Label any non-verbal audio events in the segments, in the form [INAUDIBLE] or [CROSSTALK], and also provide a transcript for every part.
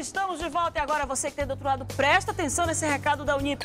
Estamos de volta e agora você que tem do outro lado, presta atenção nesse recado da Unip.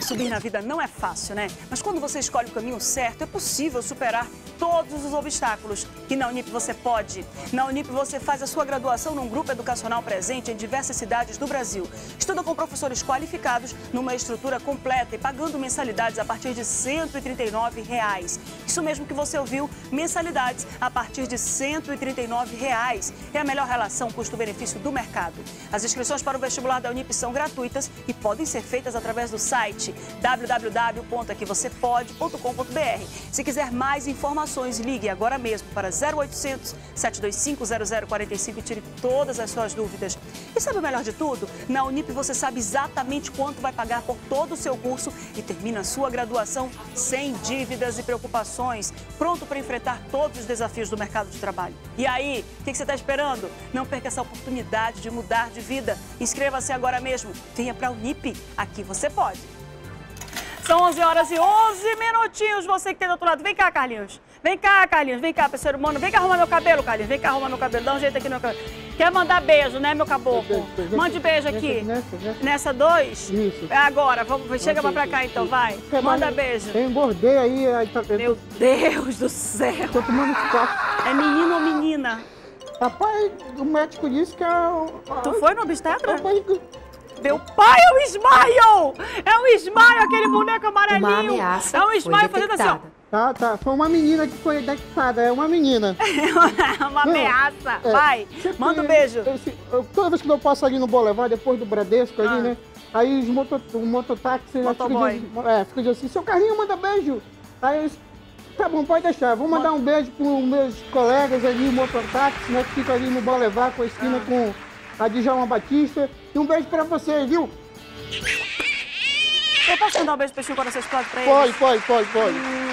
Subir na vida não é fácil, né? Mas quando você escolhe o caminho certo, é possível superar todos os obstáculos. E na Unip você pode. Na Unip você faz a sua graduação num grupo educacional presente em diversas cidades do Brasil. Estuda com professores qualificados numa estrutura completa e pagando mensalidades a partir de 139 reais. Isso mesmo que você ouviu, mensalidades a partir de 139 reais. É a melhor relação custo-benefício do mercado. As inscrições para o vestibular da Unip são gratuitas e podem ser feitas através do site www.aquivocêpode.com.br. Se quiser mais informações, ligue agora mesmo para 0800 725 0045 e tire todas as suas dúvidas. E sabe o melhor de tudo? Na Unip você sabe exatamente quanto vai pagar por todo o seu curso e termina a sua graduação sem dívidas e preocupações, pronto para enfrentar todos os desafios do mercado de trabalho. E aí, o que você está esperando? Não perca essa oportunidade de mudar de vida. Inscreva-se agora mesmo. Venha para a Unip. Aqui você pode. São 11 horas e 11 minutinhos. Você que tem do outro lado. Vem cá, Carlinhos. Vem cá, Carlinhos. Vem cá, parceiro humano. Vem cá arrumar meu cabelo, Carlinhos. Vem cá arrumar meu cabelo. Dá um jeito aqui no meu cabelo. Quer mandar beijo, né, meu caboclo? Mande beijo aqui. Nessa dois? Isso. É agora. Vamos, chega mais pra cá então, vai. Manda beijo. Eu engordei aí. aí tá, eu Meu Deus do céu. tô tomando quatro. É menino ou menina? Rapaz, o médico disse que é o. Tu foi no obstetra? Rapaz, Meu pai é o Smile! É o Smile, aquele boneco amarelinho. Uma ameaça é o foi Smile fazendo assim, ó. Tá, tá. Foi uma menina que foi detectada. É uma menina. [LAUGHS] Uma Não, ameaça. É, Vai, manda um beijo. esse- eu- toda vez que eu passo ali no Boulevard, depois do Bradesco ali, Ah. né? Aí os moto, o mototáxi né, fica Motoboy. dizendo- é, fica assim, seu carrinho manda beijo. Aí eu disse, tá bom, pode deixar. Vou mandar um beijo pros meus colegas ali, mototáxi, né? Que ficam ali no Boulevard com a esquina Ah. com a Djalma Batista. E um beijo pra vocês, viu? Eu posso mandar um beijo pro peixinho quando você explode pra ele? Pode, pode, pode, pode.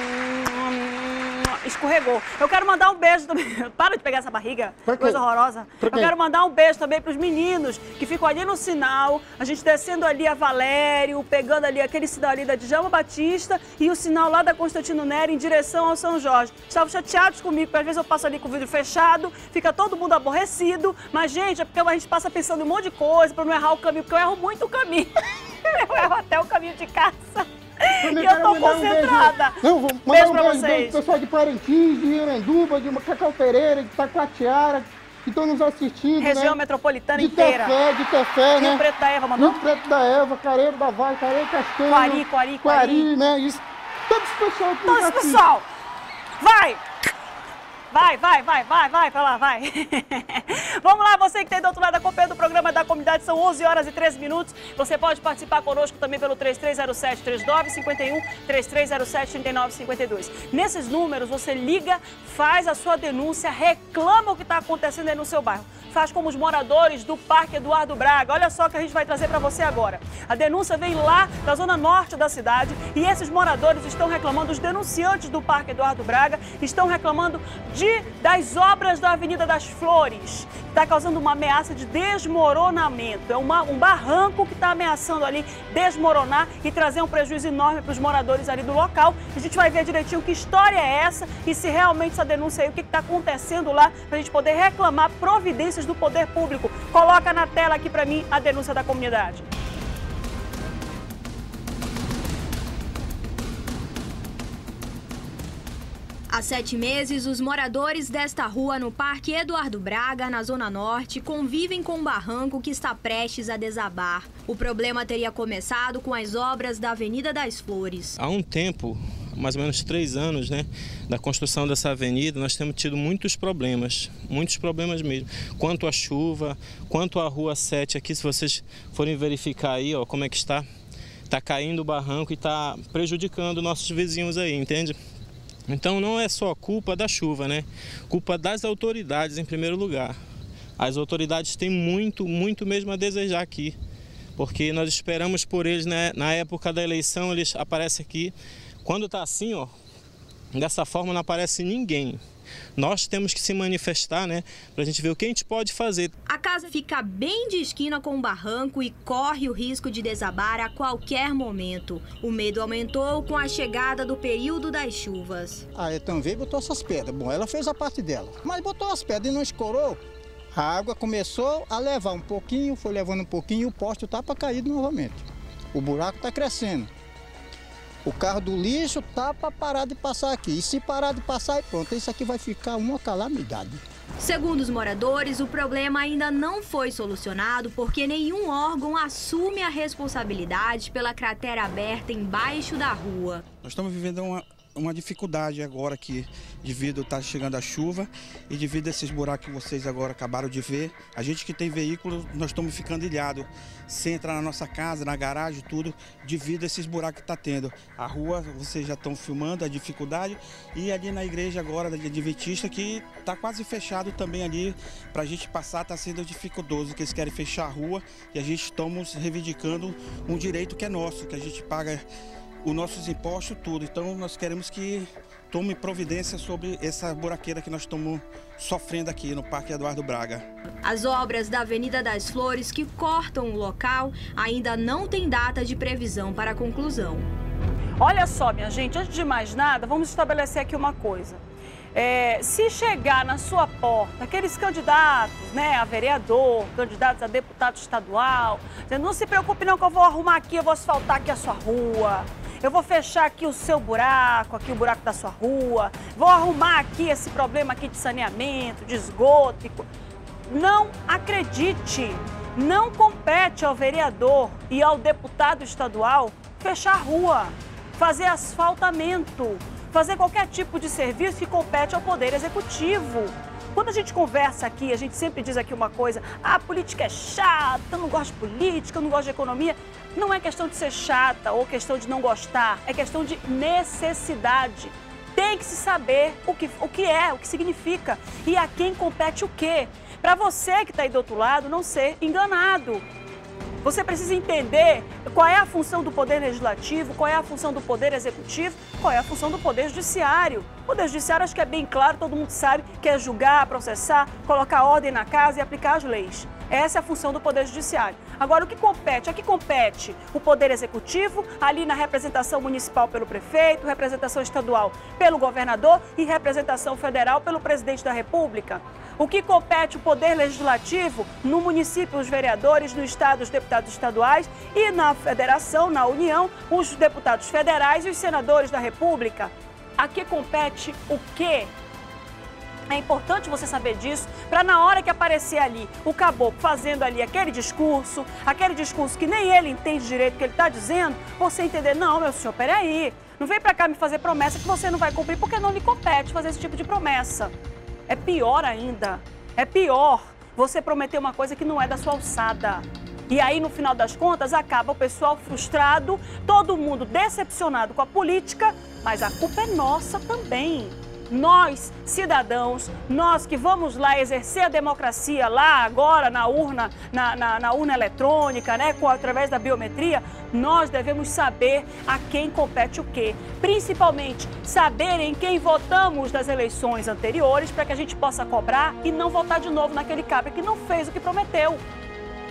Escorregou. Eu quero mandar um beijo também. [LAUGHS] Para de pegar essa barriga, coisa horrorosa. Eu quero mandar um beijo também pros meninos que ficam ali no sinal, a gente descendo ali a Valério, pegando ali aquele sinal ali da Djalma Batista e o sinal lá da Constantino Neri em direção ao São Jorge. Estavam chateados comigo, porque às vezes eu passo ali com o vidro fechado, fica todo mundo aborrecido, mas gente, é porque a gente passa pensando em um monte de coisa pra não errar o caminho, porque eu erro muito o caminho. [LAUGHS] eu erro até o caminho de casa. E eu tô mandar um concentrada. Não, vou mandar um beijo vocês. pessoal de Parintins, de Iranduba, de Cacau Pereira, de Taquatiara, que estão nos assistindo, Região né? metropolitana de inteira. Tefé, de Tefé, Rio né? Preto da Eva, mandou? Rio Preto da Eva, Careiro da Vale, Careiro Castanho. Quari, Quari, Quari. Quari, né? Isso. Todo esse pessoal que Todo nos esse pessoal, vai! Vai, vai, vai, vai, vai pra lá, vai. [LAUGHS] Vamos lá, você que tem do outro lado acompanhando o programa da comunidade, são 11 horas e 13 minutos. Você pode participar conosco também pelo 3307-3951, 3307-3952. Nesses números, você liga, faz a sua denúncia, reclama o que está acontecendo aí no seu bairro. Faz como os moradores do Parque Eduardo Braga. Olha só o que a gente vai trazer para você agora. A denúncia vem lá da zona norte da cidade e esses moradores estão reclamando, os denunciantes do Parque Eduardo Braga estão reclamando de das obras da Avenida das Flores. Está causando uma ameaça de desmoronamento. É uma- um barranco que está ameaçando ali desmoronar e trazer um prejuízo enorme para os moradores ali do local. A gente vai ver direitinho que história é essa e se realmente essa denúncia aí, o que está acontecendo lá, para a gente poder reclamar providências do poder público. Coloca na tela aqui para mim a denúncia da comunidade. Há sete meses, os moradores desta rua no Parque Eduardo Braga, na Zona Norte, convivem com um barranco que está prestes a desabar. O problema teria começado com as obras da Avenida das Flores. Há um tempo, mais ou menos três anos, né, da construção dessa avenida, nós temos tido muitos problemas, muitos problemas mesmo. Quanto à chuva, quanto à Rua 7 aqui, se vocês forem verificar aí, ó, como é que está, está caindo o barranco e está prejudicando nossos vizinhos aí, entende? Então não é só culpa da chuva, né? Culpa das autoridades em primeiro lugar. As autoridades têm muito, muito mesmo a desejar aqui, porque nós esperamos por eles né? na época da eleição, eles aparecem aqui. Quando está assim, ó, dessa forma não aparece ninguém. Nós temos que se manifestar, né, para a gente ver o que a gente pode fazer. A casa fica bem de esquina com o barranco e corre o risco de desabar a qualquer momento. O medo aumentou com a chegada do período das chuvas. A Etan veio e botou essas pedras. Bom, ela fez a parte dela. Mas botou as pedras e não escorou. A água começou a levar um pouquinho, foi levando um pouquinho e o poste está para cair novamente. O buraco está crescendo. O carro do lixo tá para parar de passar aqui. E se parar de passar, pronto, isso aqui vai ficar uma calamidade. Segundo os moradores, o problema ainda não foi solucionado porque nenhum órgão assume a responsabilidade pela cratera aberta embaixo da rua. Nós estamos vivendo uma, uma dificuldade agora que devido estar tá chegando a chuva e devido a esses buracos que vocês agora acabaram de ver, a gente que tem veículo, nós estamos ficando ilhado, sem entrar na nossa casa, na garagem, tudo, devido a esses buracos que está tendo. A rua, vocês já estão filmando a dificuldade e ali na igreja agora da Adventista que está quase fechado também ali, para a gente passar está sendo dificultoso, que eles querem fechar a rua e a gente estamos reivindicando um direito que é nosso, que a gente paga os nossos impostos, tudo. Então nós queremos que tome providência sobre essa buraqueira que nós estamos sofrendo aqui no Parque Eduardo Braga. As obras da Avenida das Flores que cortam o local ainda não têm data de previsão para a conclusão. Olha só, minha gente, antes de mais nada, vamos estabelecer aqui uma coisa. É, se chegar na sua porta aqueles candidatos, né, a vereador, candidatos a deputado estadual, não se preocupe não que eu vou arrumar aqui, eu vou asfaltar aqui a sua rua, eu vou fechar aqui o seu buraco, aqui o buraco da sua rua, vou arrumar aqui esse problema aqui de saneamento, de esgoto. Não acredite, não compete ao vereador e ao deputado estadual fechar a rua, fazer asfaltamento, fazer qualquer tipo de serviço que compete ao Poder Executivo. Quando a gente conversa aqui, a gente sempre diz aqui uma coisa: ah, a política é chata, eu não gosto de política, eu não gosto de economia. Não é questão de ser chata ou questão de não gostar, é questão de necessidade. Tem que se saber o que, o que é, o que significa e a quem compete o quê. Para você que está aí do outro lado não ser enganado. Você precisa entender qual é a função do Poder Legislativo, qual é a função do Poder Executivo, qual é a função do Poder Judiciário. O Poder Judiciário, acho que é bem claro, todo mundo sabe que é julgar, processar, colocar ordem na casa e aplicar as leis. Essa é a função do Poder Judiciário. Agora, o que compete? Aqui compete o Poder Executivo, ali na representação municipal pelo prefeito, representação estadual pelo governador e representação federal pelo presidente da República. O que compete o Poder Legislativo no município, os vereadores, no Estado, os deputados estaduais e na Federação, na União, os deputados federais e os senadores da República. Aqui compete o quê? É importante você saber disso para na hora que aparecer ali o caboclo fazendo ali aquele discurso, aquele discurso que nem ele entende direito o que ele está dizendo, você entender, não, meu senhor, peraí, não vem para cá me fazer promessa que você não vai cumprir porque não lhe compete fazer esse tipo de promessa. É pior ainda, é pior você prometer uma coisa que não é da sua alçada. E aí, no final das contas, acaba o pessoal frustrado, todo mundo decepcionado com a política, mas a culpa é nossa também nós, cidadãos, nós que vamos lá exercer a democracia lá agora na urna, na, na, na urna eletrônica, né, com, através da biometria, nós devemos saber a quem compete o quê. Principalmente saber em quem votamos nas eleições anteriores para que a gente possa cobrar e não votar de novo naquele cabra que não fez o que prometeu,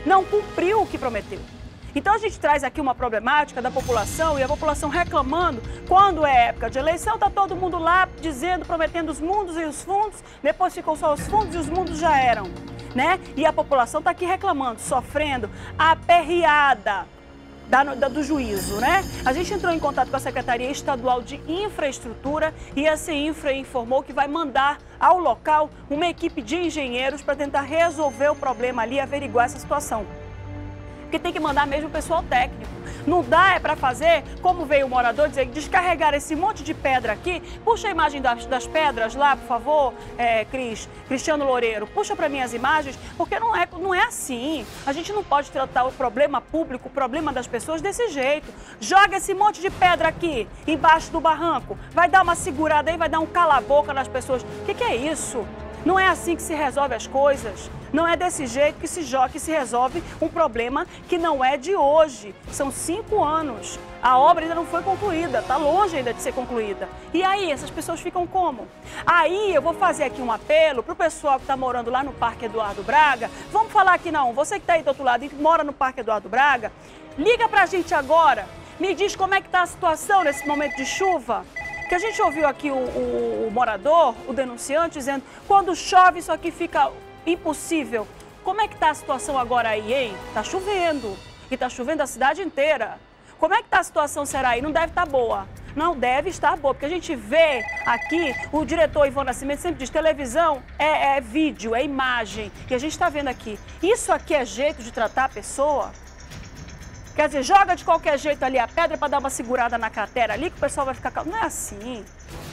não cumpriu o que prometeu. Então a gente traz aqui uma problemática da população e a população reclamando quando é época de eleição, tá todo mundo lá dizendo, prometendo os mundos e os fundos, depois ficam só os fundos e os mundos já eram, né? E a população está aqui reclamando, sofrendo, aperreada. Da, da, do juízo, né? A gente entrou em contato com a Secretaria Estadual de Infraestrutura e a CINFRA informou que vai mandar ao local uma equipe de engenheiros para tentar resolver o problema ali averiguar essa situação porque tem que mandar mesmo o pessoal técnico. Não dá é para fazer, como veio o morador dizer, descarregar esse monte de pedra aqui. Puxa a imagem das, das pedras lá, por favor, é, Cris, Cristiano Loureiro. Puxa para mim as imagens, porque não é, não é assim. A gente não pode tratar o problema público, o problema das pessoas desse jeito. Joga esse monte de pedra aqui, embaixo do barranco. Vai dar uma segurada aí, vai dar um cala-boca nas pessoas. O que, que é isso? Não é assim que se resolve as coisas. Não é desse jeito que se joga, que se resolve um problema que não é de hoje. São cinco anos. A obra ainda não foi concluída, está longe ainda de ser concluída. E aí, essas pessoas ficam como? Aí eu vou fazer aqui um apelo para o pessoal que está morando lá no Parque Eduardo Braga. Vamos falar aqui não, você que está aí do outro lado e mora no Parque Eduardo Braga, liga para a gente agora. Me diz como é que está a situação nesse momento de chuva. Que a gente ouviu aqui o, o, o morador, o denunciante, dizendo quando chove isso aqui fica impossível. Como é que está a situação agora aí, hein? Está chovendo. E está chovendo a cidade inteira. Como é que está a situação, será aí? Não deve estar tá boa. Não deve estar boa, porque a gente vê aqui, o diretor Ivan Nascimento sempre diz, televisão é, é vídeo, é imagem. E a gente está vendo aqui. Isso aqui é jeito de tratar a pessoa? Quer dizer, joga de qualquer jeito ali a pedra para dar uma segurada na cratera ali que o pessoal vai ficar calmo. Não é assim.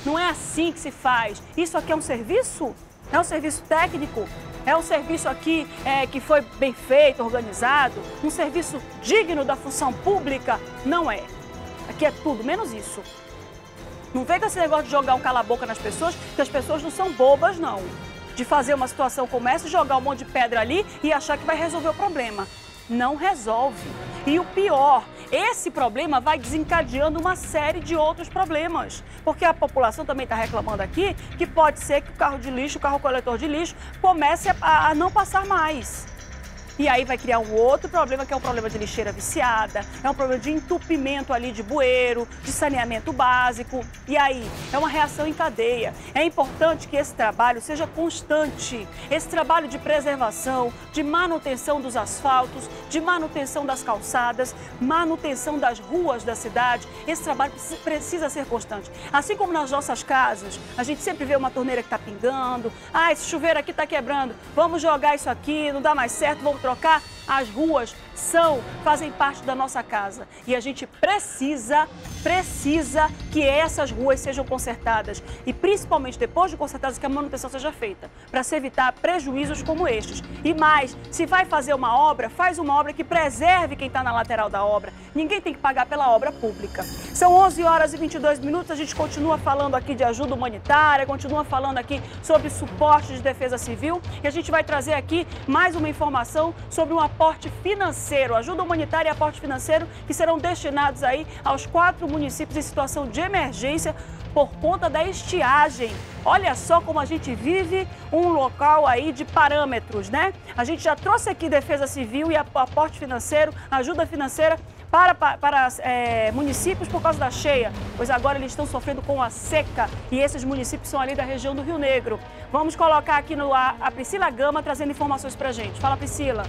Não é assim que se faz. Isso aqui é um serviço? É um serviço técnico? É um serviço aqui é, que foi bem feito, organizado? Um serviço digno da função pública? Não é. Aqui é tudo, menos isso. Não vem com esse negócio de jogar um cala-boca nas pessoas, que as pessoas não são bobas, não. De fazer uma situação como essa, jogar um monte de pedra ali e achar que vai resolver o problema não resolve. E o pior, esse problema vai desencadeando uma série de outros problemas. Porque a população também está reclamando aqui que pode ser que o carro de lixo, o carro coletor de lixo, comece a, a não passar mais. E aí vai criar um outro problema, que é um problema de lixeira viciada, é um problema de entupimento ali de bueiro, de saneamento básico. E aí, é uma reação em cadeia. É importante que esse trabalho seja constante. Esse trabalho de preservação, de manutenção dos asfaltos, de manutenção das calçadas, manutenção das ruas da cidade, esse trabalho precisa ser constante. Assim como nas nossas casas, a gente sempre vê uma torneira que está pingando, ah, esse chuveiro aqui está quebrando, vamos jogar isso aqui, não dá mais certo, vamos trocar as ruas são, fazem parte da nossa casa. E a gente precisa, precisa que essas ruas sejam consertadas. E principalmente depois de consertadas, que a manutenção seja feita, para se evitar prejuízos como estes. E mais, se vai fazer uma obra, faz uma obra que preserve quem está na lateral da obra. Ninguém tem que pagar pela obra pública. São 11 horas e 22 minutos, a gente continua falando aqui de ajuda humanitária, continua falando aqui sobre suporte de defesa civil. E a gente vai trazer aqui mais uma informação sobre um aporte financeiro financeiro, ajuda humanitária e aporte financeiro que serão destinados aí aos quatro municípios em situação de emergência por conta da estiagem. Olha só como a gente vive um local aí de parâmetros, né? A gente já trouxe aqui defesa civil e aporte financeiro, ajuda financeira para, para é, municípios por causa da cheia, pois agora eles estão sofrendo com a seca e esses municípios são ali da região do Rio Negro. Vamos colocar aqui no ar a Priscila Gama trazendo informações para gente. Fala, Priscila.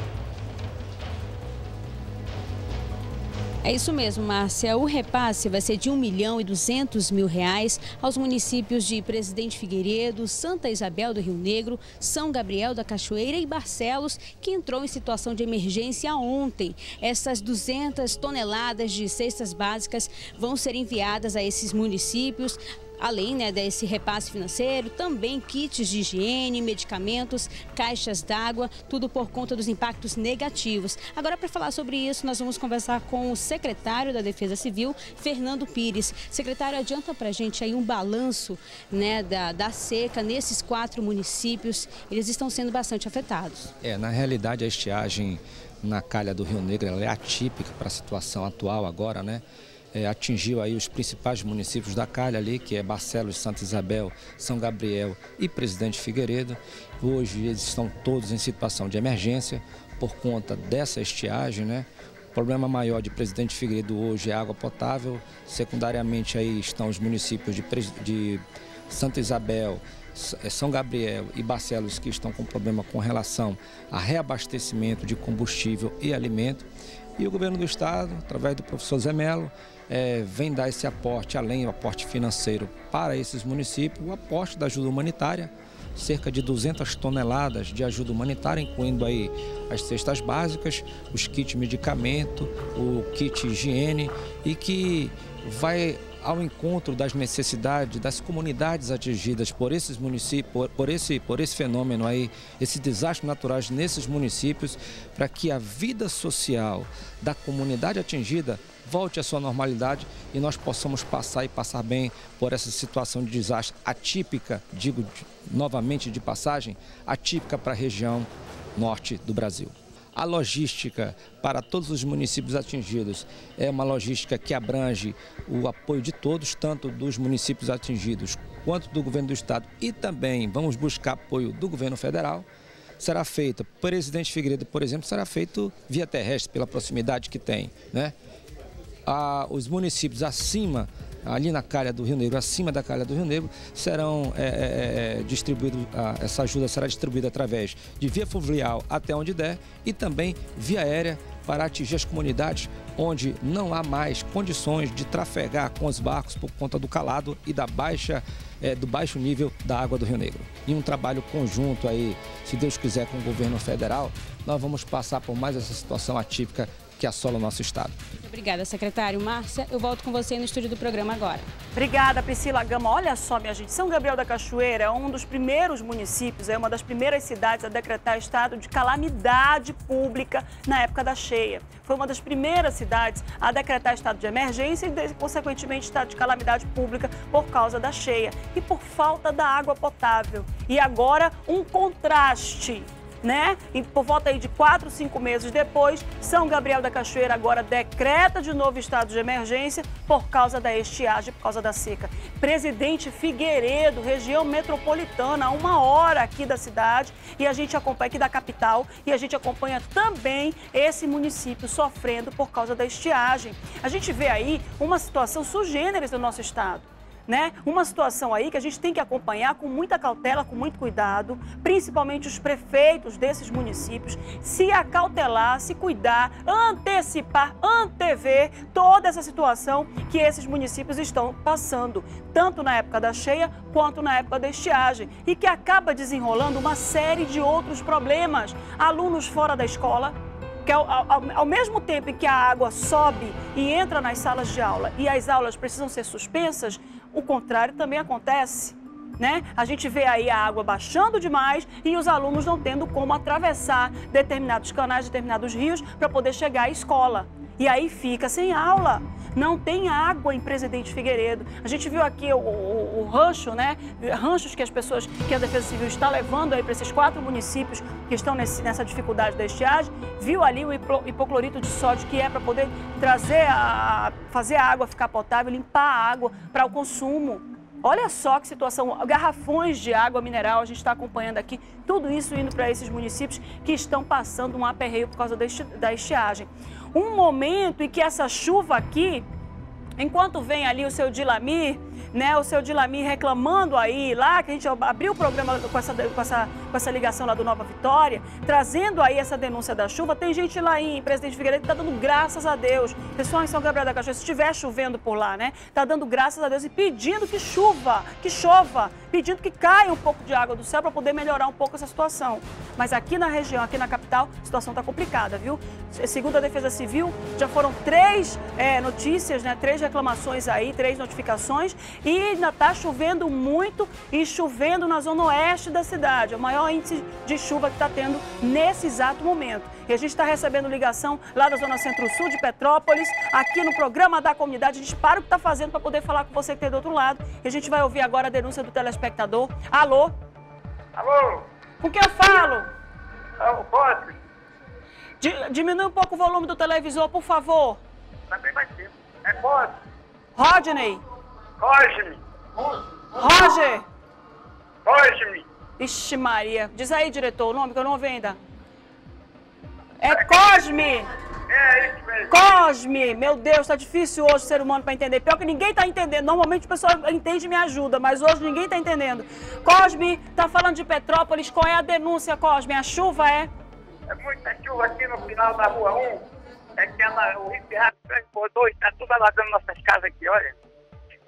É isso mesmo, Márcia. O repasse vai ser de 1 milhão e 200 mil reais aos municípios de Presidente Figueiredo, Santa Isabel do Rio Negro, São Gabriel da Cachoeira e Barcelos, que entrou em situação de emergência ontem. Essas 200 toneladas de cestas básicas vão ser enviadas a esses municípios além né, desse repasse financeiro, também kits de higiene, medicamentos, caixas d'água, tudo por conta dos impactos negativos. Agora, para falar sobre isso, nós vamos conversar com o secretário da Defesa Civil, Fernando Pires. Secretário, adianta para a gente aí um balanço né, da, da seca nesses quatro municípios. Eles estão sendo bastante afetados. É, na realidade, a estiagem na calha do Rio Negro é atípica para a situação atual agora, né? É, atingiu aí os principais municípios da Calha ali, que é Barcelos, Santa Isabel, São Gabriel e Presidente Figueiredo. Hoje eles estão todos em situação de emergência por conta dessa estiagem, né? O problema maior de Presidente Figueiredo hoje é água potável. Secundariamente aí estão os municípios de, de Santa Isabel, é, São Gabriel e Barcelos que estão com problema com relação a reabastecimento de combustível e alimento. E o governo do estado, através do professor Zé Melo, é, vem dar esse aporte, além do aporte financeiro para esses municípios, o aporte da ajuda humanitária, cerca de 200 toneladas de ajuda humanitária, incluindo aí as cestas básicas, os kits medicamento, o kit higiene e que vai ao encontro das necessidades das comunidades atingidas por esses municípios, por, por, esse, por esse fenômeno aí, esses desastres naturais nesses municípios, para que a vida social da comunidade atingida volte à sua normalidade e nós possamos passar e passar bem por essa situação de desastre atípica, digo novamente de passagem, atípica para a região norte do Brasil. A logística para todos os municípios atingidos é uma logística que abrange o apoio de todos, tanto dos municípios atingidos quanto do governo do estado e também vamos buscar apoio do governo federal. Será feita, Presidente Figueiredo, por exemplo, será feito via terrestre, pela proximidade que tem. Né? Ah, os municípios acima ali na calha do Rio Negro, acima da calha do Rio Negro, serão é, é, é distribuídos, essa ajuda será distribuída através de via fluvial até onde der e também via aérea para atingir as comunidades onde não há mais condições de trafegar com os barcos por conta do calado e da baixa, é, do baixo nível da água do Rio Negro. Em um trabalho conjunto aí, se Deus quiser, com o governo federal, nós vamos passar por mais essa situação atípica que assola o nosso estado. Obrigada, secretário. Márcia, eu volto com você no estúdio do programa agora. Obrigada, Priscila Gama. Olha só, minha gente, São Gabriel da Cachoeira é um dos primeiros municípios, é uma das primeiras cidades a decretar estado de calamidade pública na época da cheia. Foi uma das primeiras cidades a decretar estado de emergência e, consequentemente, estado de calamidade pública por causa da cheia e por falta da água potável. E agora, um contraste né? E por volta aí de quatro, cinco meses depois, São Gabriel da Cachoeira agora decreta de novo estado de emergência por causa da estiagem, por causa da seca. Presidente Figueiredo, região metropolitana, a uma hora aqui da cidade, e a gente acompanha aqui da capital, e a gente acompanha também esse município sofrendo por causa da estiagem. A gente vê aí uma situação sugêneres do nosso estado né? Uma situação aí que a gente tem que acompanhar com muita cautela, com muito cuidado, principalmente os prefeitos desses municípios, se acautelar, se cuidar, antecipar, antever toda essa situação que esses municípios estão passando, tanto na época da cheia quanto na época da estiagem, e que acaba desenrolando uma série de outros problemas. Alunos fora da escola, que ao, ao, ao, mesmo tempo em que a água sobe e entra nas salas de aula e as aulas precisam ser suspensas, o contrário também acontece. Né? A gente vê aí a água baixando demais e os alunos não tendo como atravessar determinados canais, determinados rios para poder chegar à escola. E aí fica sem aula. Não tem água em Presidente Figueiredo. A gente viu aqui o, o, o rancho, né? Ranchos que as pessoas, que a Defesa Civil está levando aí para esses quatro municípios que estão nesse, nessa dificuldade da estiagem. Viu ali o hipoclorito de sódio que é para poder trazer a, fazer a água ficar potável, limpar a água para o consumo. Olha só que situação, garrafões de água mineral, a gente está acompanhando aqui, tudo isso indo para esses municípios que estão passando um aperreio por causa da estiagem. Um momento em que essa chuva aqui Enquanto vem ali o seu Dilamir, né, o seu Dilamir reclamando aí lá, que a gente abriu o programa com essa, com, essa, com essa ligação lá do Nova Vitória, trazendo aí essa denúncia da chuva, tem gente lá em Presidente Figueiredo que está dando graças a Deus. Pessoal em São Gabriel da Cachoeira, se estiver chovendo por lá, né, está dando graças a Deus e pedindo que chuva, que chova, pedindo que caia um pouco de água do céu para poder melhorar um pouco essa situação. Mas aqui na região, aqui na capital, a situação está complicada, viu? Segundo a Defesa Civil, já foram três é, notícias, né, três reclamações aí, três notificações e ainda está chovendo muito e chovendo na zona oeste da cidade. É o maior índice de chuva que está tendo nesse exato momento. E a gente está recebendo ligação lá da zona centro-sul de Petrópolis, aqui no programa da comunidade. A gente para o que está fazendo para poder falar com você que tem do outro lado. E a gente vai ouvir agora a denúncia do telespectador. Alô? Alô? Com quem eu falo? É o Cosme. Diminui um pouco o volume do televisor, por favor. Tá bem mais tempo. É Cosme. Rodney. Cosme. Roger. Cosme. Ixi Maria. Diz aí, diretor, o nome que eu não ouvi ainda. É Cosme. É isso mesmo. Cosme. Meu Deus, tá difícil hoje o ser humano para entender. Pior que ninguém tá entendendo. Normalmente o pessoal entende e me ajuda, mas hoje ninguém tá entendendo. Cosme, tá falando de Petrópolis. Qual é a denúncia, Cosme? A chuva é? É muita chuva aqui no final da rua 1. É que ela, o Ripe Rápido transbordou e tá tudo alagando nossas casas aqui, olha.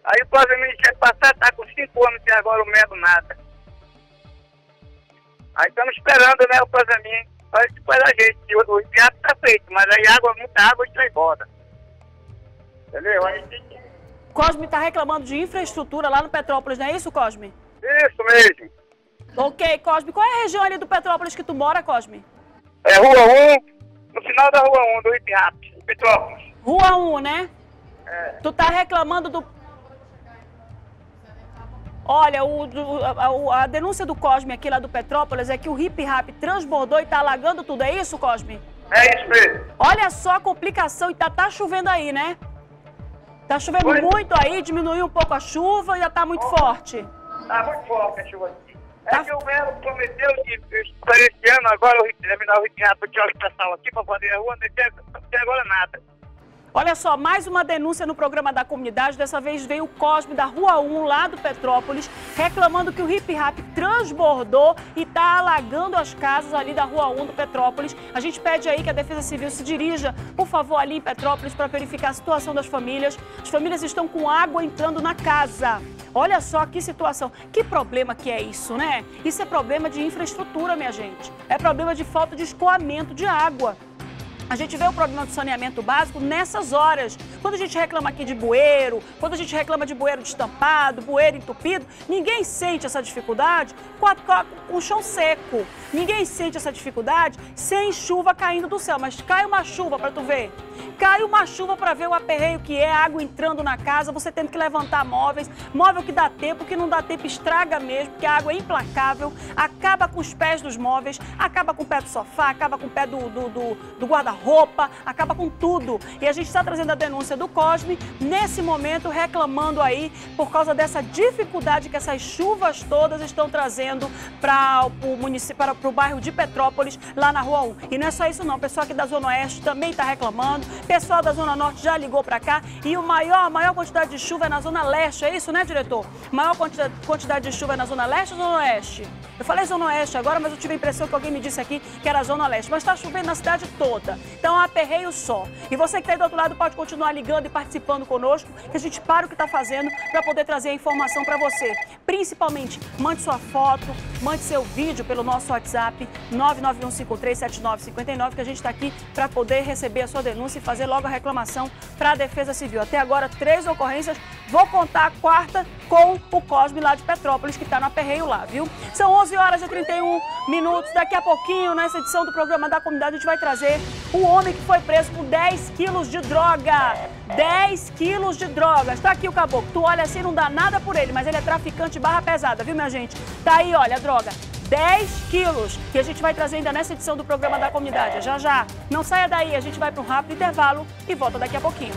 Aí o Cosme quer passar, tá com 5 anos e agora o medo nada. Aí estamos esperando, né, o Cosme Olha depois a gente, o, o está feito, mas aí água, muita água está embora. Entendeu? Aí tem que... Cosme está reclamando de infraestrutura lá no Petrópolis, não é isso, Cosme? Isso mesmo. Ok, Cosme. Qual é a região ali do Petrópolis que tu mora, Cosme? É Rua 1, no final da Rua 1, do Ipirap, Petrópolis. Rua 1, né? É. Tu tá reclamando do Olha, o, a, a, denúncia do Cosme aqui lá do Petrópolis é que o hip rap transbordou e tá alagando tudo. É isso, Cosme? É isso mesmo. Olha só a complicação e tá, tá chovendo aí, né? Tá chovendo muito aí, diminuiu um pouco a chuva e já tá muito oh. forte. Tá muito forte a chuva aqui. É tá. que o Melo prometeu de para esse ano agora o terminar o hip rap de hospital aqui para fazer a rua, não tem agora nada. Olha só, mais uma denúncia no programa da comunidade. Dessa vez veio o Cosme da Rua 1, lá do Petrópolis, reclamando que o hip rap transbordou e está alagando as casas ali da Rua 1 do Petrópolis. A gente pede aí que a Defesa Civil se dirija, por favor, ali em Petrópolis para verificar a situação das famílias. As famílias estão com água entrando na casa. Olha só que situação, que problema que é isso, né? Isso é problema de infraestrutura, minha gente. É problema de falta de escoamento de água. A gente vê o problema do saneamento básico nessas horas. Quando a gente reclama aqui de bueiro, quando a gente reclama de bueiro destampado, bueiro entupido, ninguém sente essa dificuldade com, com o chão seco. Ninguém sente essa dificuldade sem chuva caindo do céu. Mas cai uma chuva para tu ver. Cai uma chuva para ver o aperreio que é, água entrando na casa, você tendo que levantar móveis. Móvel que dá tempo, que não dá tempo, estraga mesmo, porque a água é implacável, acaba com os pés dos móveis, acaba com o pé do sofá, acaba com o pé do, do, do, do guarda-roupa roupa, acaba com tudo. E a gente está trazendo a denúncia do Cosme, nesse momento reclamando aí por causa dessa dificuldade que essas chuvas todas estão trazendo para o município, para, o bairro de Petrópolis, lá na Rua 1. E não é só isso não, o pessoal aqui da Zona Oeste também está reclamando, o pessoal da Zona Norte já ligou para cá e o maior, a maior quantidade de chuva é na Zona Leste, é isso, né, diretor? Maior quantidade de chuva é na Zona Leste ou Zona Oeste? Eu falei Zona Oeste agora, mas eu tive a impressão que alguém me disse aqui que era Zona Leste, mas está chovendo na cidade toda. Então, é um aperreio só. E você que está aí do outro lado pode continuar ligando e participando conosco, que a gente para o que está fazendo para poder trazer a informação para você. Principalmente, mande sua foto, mande seu vídeo pelo nosso WhatsApp 991537959, que a gente está aqui para poder receber a sua denúncia e fazer logo a reclamação para a Defesa Civil. Até agora, três ocorrências. Vou contar a quarta com o Cosme lá de Petrópolis, que está no aperreio lá, viu? São 11 horas e 31 minutos. Daqui a pouquinho, nessa edição do programa da comunidade, a gente vai trazer o homem que foi preso com 10 quilos de droga. 10 quilos de droga. Está aqui o caboclo. Tu olha assim, não dá nada por ele, mas ele é traficante barra pesada, viu, minha gente? Tá aí, olha, a droga. 10 quilos, que a gente vai trazer ainda nessa edição do programa da comunidade. Já já. Não saia daí, a gente vai para um rápido intervalo e volta daqui a pouquinho.